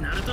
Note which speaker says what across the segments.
Speaker 1: ナルト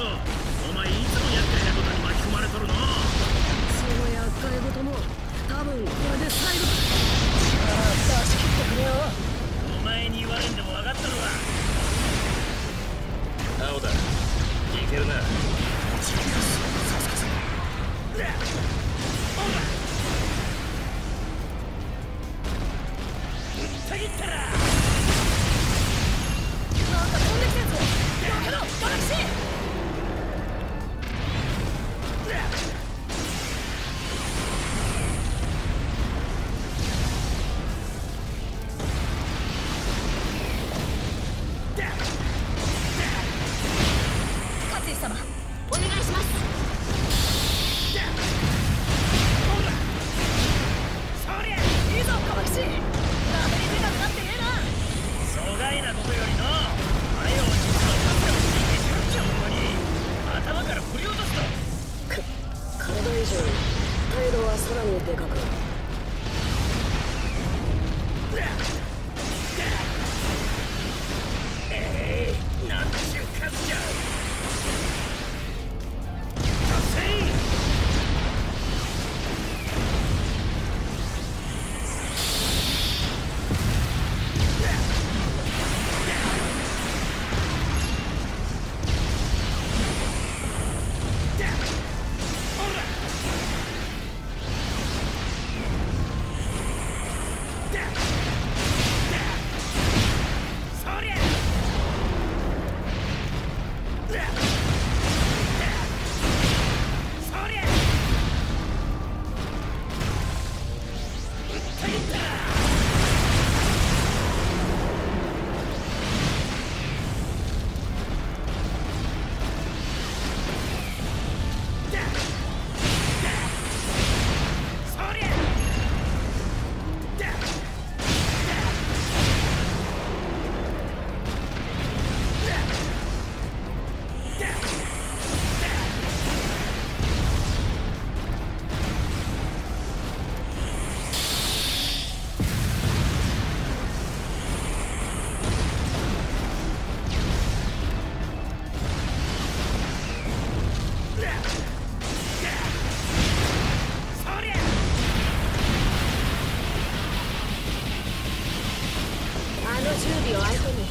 Speaker 1: ビを
Speaker 2: 相手に。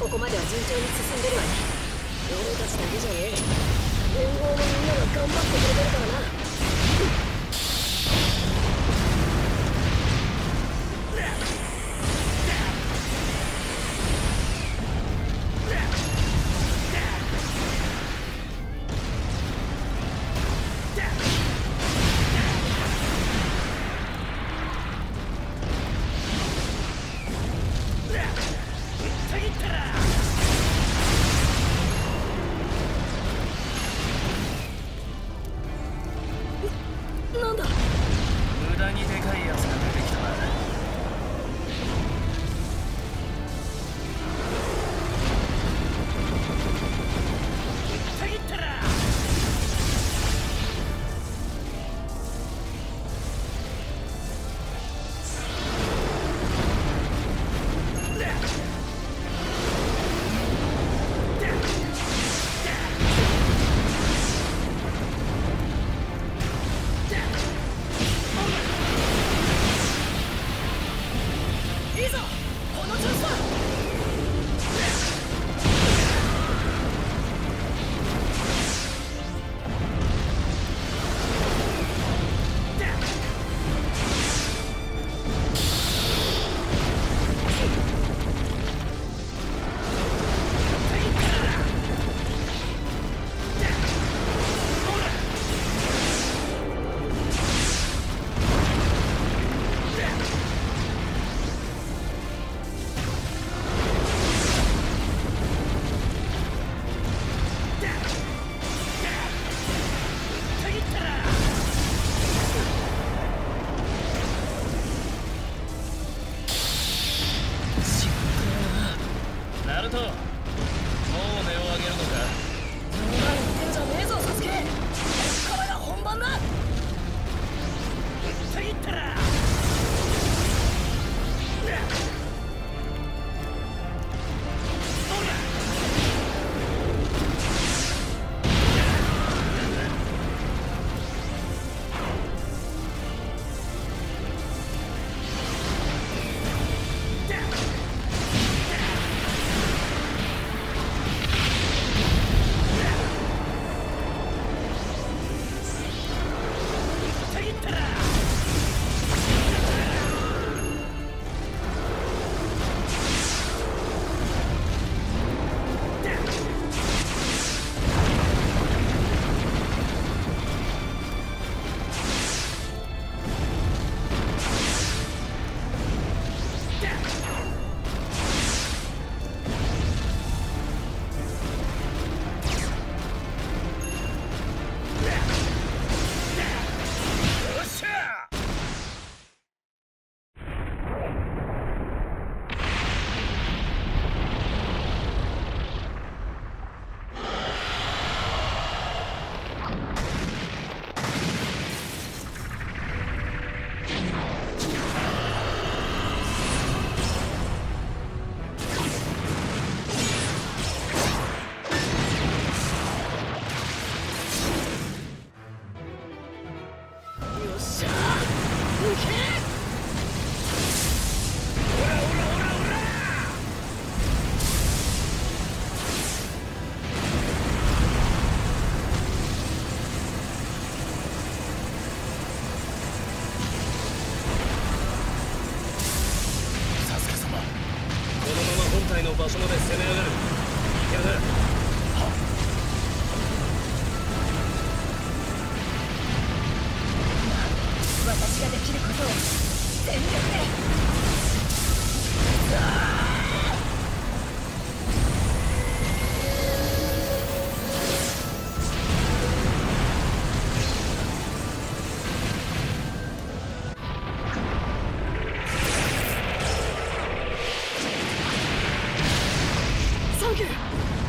Speaker 2: ここまでは順調に進んでるわね。俺たちだけじゃねえ。連合のみんなが頑張ってくれてるからな。
Speaker 3: ぞ。この調子だ
Speaker 1: の
Speaker 2: 場所まで攻め上がる。やだ
Speaker 4: Okay.